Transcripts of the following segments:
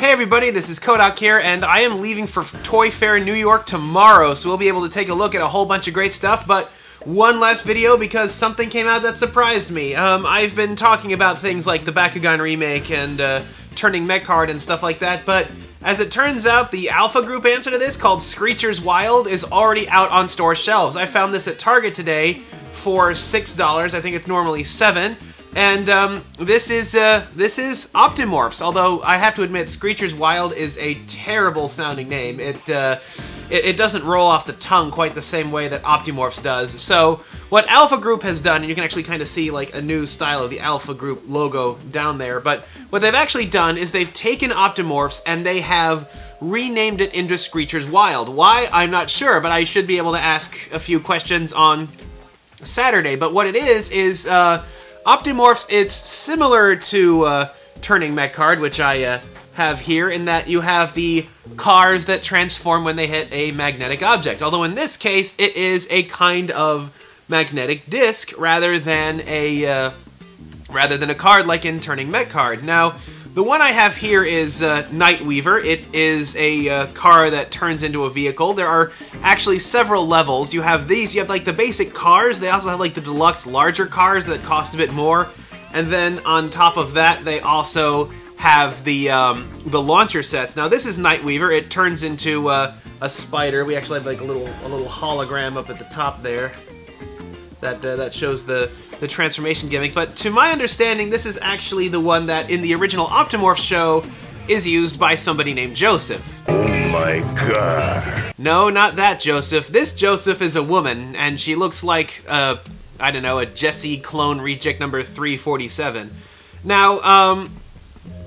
Hey everybody, this is Kohdok here, and I am leaving for Toy Fair in New York tomorrow, so we'll be able to take a look at a whole bunch of great stuff, but one last video because something came out that surprised me. Um, I've been talking about things like the Bakugan remake and uh, Turning Mecard and stuff like that, but as it turns out, the Alpha Group answer to this, called Screechers Wild, is already out on store shelves. I found this at Target today for $6, I think it's normally 7 and um, this is uh, this is Optimorphs. Although I have to admit, Screechers Wild is a terrible sounding name. It, uh, it, it doesn't roll off the tongue quite the same way that Optimorphs does. So what Alpha Group has done, and you can actually kind of see like a new style of the Alpha Group logo down there. But what they've actually done is they've taken Optimorphs and they have renamed it into Screechers Wild. Why? I'm not sure, but I should be able to ask a few questions on Saturday. But what it is is. Uh, Optimorphs, it's similar to uh, Turning Mecard, which I uh, have here, in that you have the cars that transform when they hit a magnetic object. Although in this case, it is a kind of magnetic disc rather than a uh, rather than a card like in Turning Mecard. Now, the one I have here is uh, Nightweaver. It is a uh, car that turns into a vehicle. There are actually several levels. You have these, you have like the basic cars. They also have like the deluxe larger cars that cost a bit more. And then on top of that, they also have the um, the launcher sets. Now this is Nightweaver. It turns into uh, a spider. We actually have like a little a little hologram up at the top there that uh, that shows the the transformation gimmick. But to my understanding, this is actually the one that in the original Optimorph show is used by somebody named Joseph. Oh my god. No, not that Joseph. This Joseph is a woman, and she looks like, uh, I don't know, a Jesse clone reject number 347. Now, um,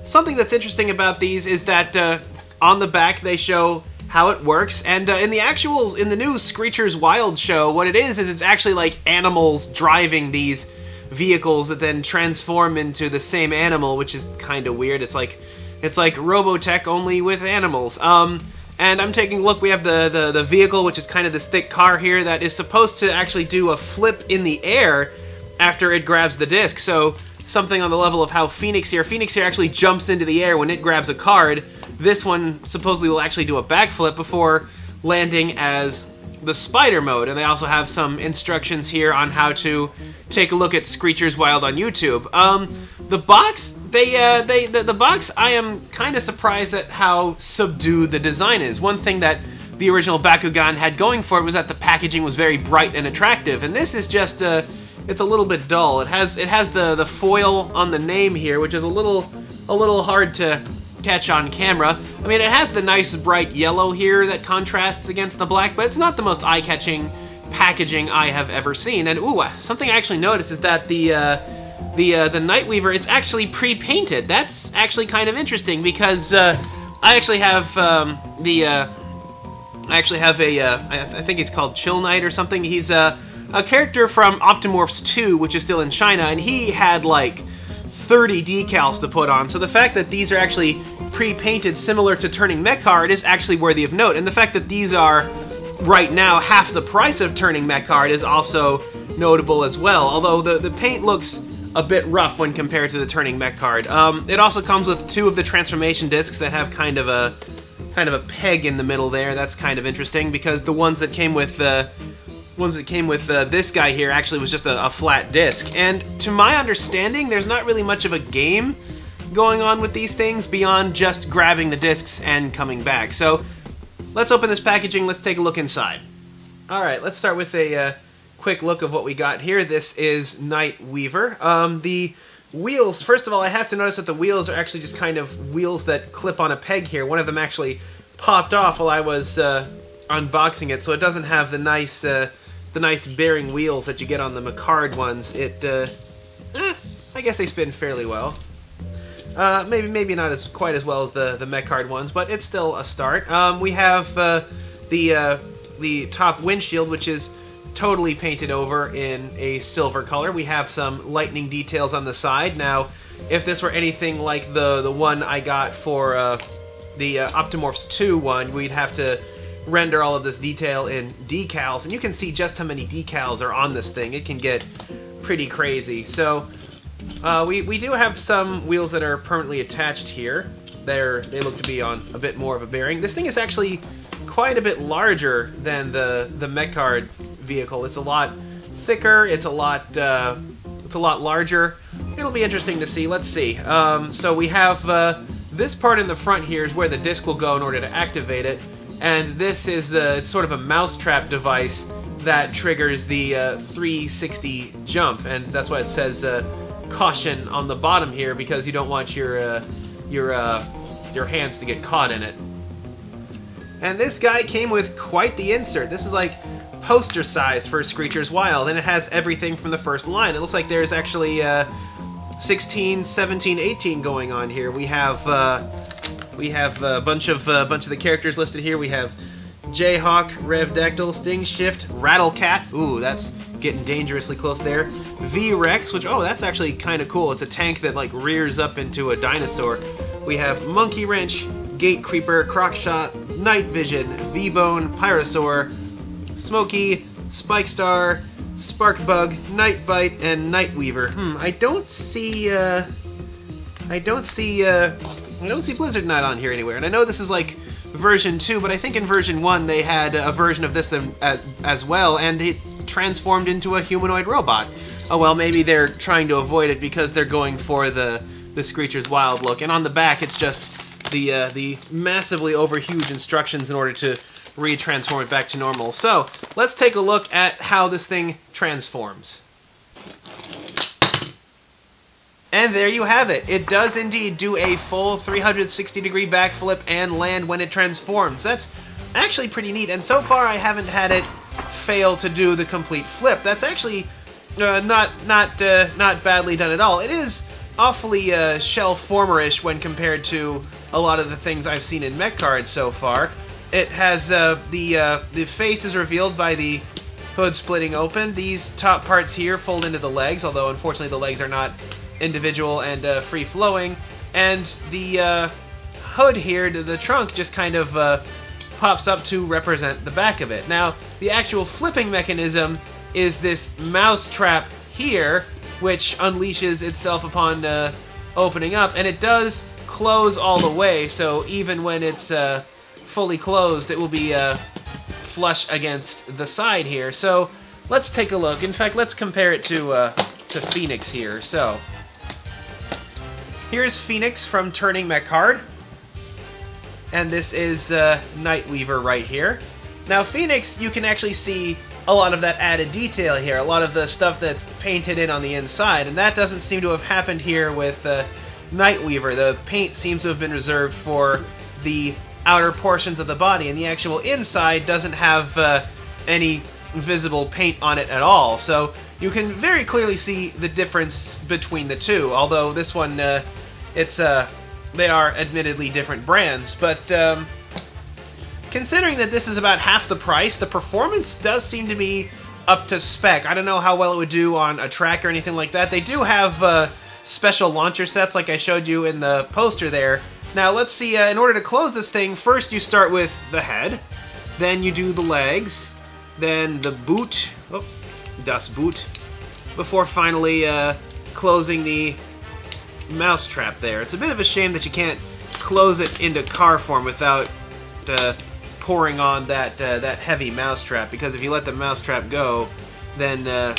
something that's interesting about these is that uh, on the back they show how it works. And uh, in the actual, in the new Screechers Wild show, what it is, is it's actually like animals driving these vehicles that then transform into the same animal, which is kind of weird. It's like, it's like Robotech only with animals. Um, and I'm taking a look, we have the, the, the vehicle, which is kind of this thick car here that is supposed to actually do a flip in the air after it grabs the disc. So something on the level of how Phoenix here, Phoenix here actually jumps into the air when it grabs a card, this one supposedly will actually do a backflip before landing as the spider mode, and they also have some instructions here on how to take a look at Screechers Wild on YouTube. Um, the box, they, uh, they, the, the box, I am kind of surprised at how subdued the design is. One thing that the original Bakugan had going for it was that the packaging was very bright and attractive, and this is just, uh, it's a little bit dull. It has, it has the, the foil on the name here, which is a little, a little hard to catch on camera. I mean, it has the nice bright yellow here that contrasts against the black, but it's not the most eye-catching packaging I have ever seen. And ooh, something I actually noticed is that the uh, the uh, the Nightweaver it's actually pre-painted. That's actually kind of interesting because uh, I actually have um, the uh, I actually have a uh, I, I think it's called Chill Knight or something. He's a a character from Optimorphs 2, which is still in China, and he had like 30 decals to put on. So the fact that these are actually pre-painted similar to Turning Mecard is actually worthy of note. And the fact that these are right now half the price of Turning Mecard is also notable as well. Although the, the paint looks a bit rough when compared to the Turning Mecard. Um, it also comes with two of the transformation discs that have kind of a kind of a peg in the middle there. That's kind of interesting because the ones that came with the ones that came with uh, this guy here actually was just a, a flat disc. And to my understanding, there's not really much of a game going on with these things beyond just grabbing the discs and coming back. So let's open this packaging, let's take a look inside. Alright, let's start with a uh, quick look of what we got here. This is Nightweaver. Um, the wheels, first of all, I have to notice that the wheels are actually just kind of wheels that clip on a peg here. One of them actually popped off while I was uh, unboxing it, so it doesn't have the nice uh, the nice bearing wheels that you get on the Mecard ones. It, uh, eh, I guess they spin fairly well. Uh, maybe maybe not as quite as well as the the Mecard ones, but it's still a start. Um, we have uh, the uh, the top windshield, which is totally painted over in a silver color. We have some lightning details on the side. Now, if this were anything like the the one I got for uh, the uh, Optimorphs 2 one, we'd have to render all of this detail in decals, and you can see just how many decals are on this thing. It can get pretty crazy. So uh, we, we do have some wheels that are permanently attached here. they're they look to be on a bit more of a bearing. This thing is actually quite a bit larger than the the Mecard vehicle. It's a lot thicker. It's a lot uh, it's a lot larger. It'll be interesting to see. Let's see. Um, so we have uh, this part in the front here is where the disc will go in order to activate it, and this is uh, it's sort of a mousetrap device that triggers the uh, 360 jump, and that's why it says uh, caution on the bottom here because you don't want your uh, your uh, your hands to get caught in it. And this guy came with quite the insert. This is like poster sized for Screechers Wild, and it has everything from the first line. It looks like there's actually uh, 16, 17, 18 going on here. We have uh, we have a bunch of a bunch of the characters listed here. We have Jayhawk, Revdectyl, Sting Shift, Rattlecat. Ooh, that's getting dangerously close there. V-Rex, which, oh, that's actually kind of cool. It's a tank that, like, rears up into a dinosaur. We have Monkey Wrench, Gate Creeper, Crockshot, Night Vision, V-Bone, Pyrosaur, Smokey, Spike Star, Sparkbug, Nightbite, and Nightweaver. Hmm, I don't see, uh... I don't see, uh... I don't see Blizzard Knight on here anywhere, and I know this is, like, version 2, but I think in version 1 they had a version of this as well, and it transformed into a humanoid robot. Oh well, maybe they're trying to avoid it because they're going for the the Screecher's Wild look. And on the back, it's just the uh, the massively over huge instructions in order to retransform it back to normal. So let's take a look at how this thing transforms. And there you have it. It does indeed do a full 360 degree backflip and land when it transforms. That's actually pretty neat, and so far I haven't had it fail to do the complete flip. That's actually uh, not not uh, not badly done at all. It is awfully uh, shell formerish when compared to a lot of the things I've seen in Mecards so far. It has uh, the uh, the face is revealed by the hood splitting open. These top parts here fold into the legs, although unfortunately the legs are not individual and uh, free flowing. And the uh, hood here to the trunk just kind of uh, pops up to represent the back of it. Now, the actual flipping mechanism is this mouse trap here, which unleashes itself upon uh, opening up, and it does close all the way, so even when it's uh, fully closed, it will be uh, flush against the side here. So let's take a look. In fact, let's compare it to, to Phoenix here. So here's Phoenix from Turning Mecard, and this is uh, Nightweaver right here. Now Phoenix, you can actually see a lot of that added detail here, a lot of the stuff that's painted in on the inside, and that doesn't seem to have happened here with uh, Nightweaver. The paint seems to have been reserved for the outer portions of the body, and the actual inside doesn't have uh, any visible paint on it at all. So you can very clearly see the difference between the two, although this one, uh, it's, uh, they are admittedly different brands, but, um, Considering that this is about half the price, the performance does seem to be up to spec. I don't know how well it would do on a track or anything like that. They do have uh, special launcher sets like I showed you in the poster there. Now let's see, uh, in order to close this thing, first you start with the head, then you do the legs, then the boot, oh, dust boot, before finally uh, closing the mousetrap there. It's a bit of a shame that you can't close it into car form without uh, pouring on that uh, that heavy mousetrap because if you let the mousetrap go, then uh,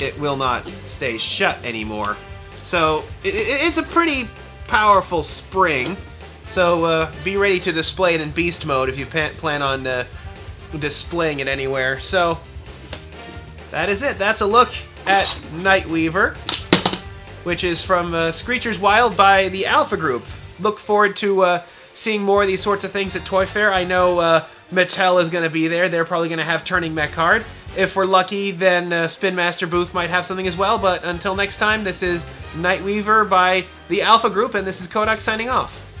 it will not stay shut anymore. So it, it's a pretty powerful spring. So uh, be ready to display it in beast mode if you plan on uh, displaying it anywhere. So that is it. That's a look at Nightweaver, which is from uh, Screechers Wild by the Alpha Group. Look forward to uh, seeing more of these sorts of things at Toy Fair. I know uh, Mattel is going to be there. They're probably going to have Turning Mecard. If we're lucky, then uh, Spin Master Booth might have something as well. But until next time, this is Nightweaver by the Alpha Group, and this is Kohdok signing off.